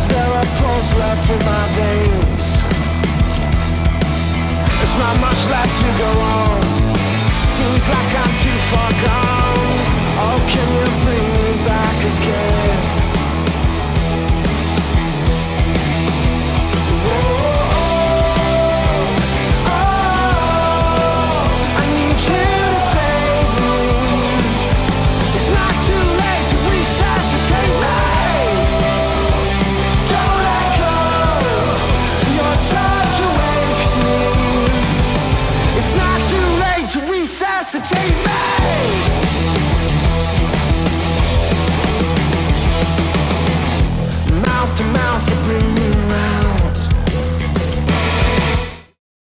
Is there a pulse left in my veins? It's not much left to go on necessity.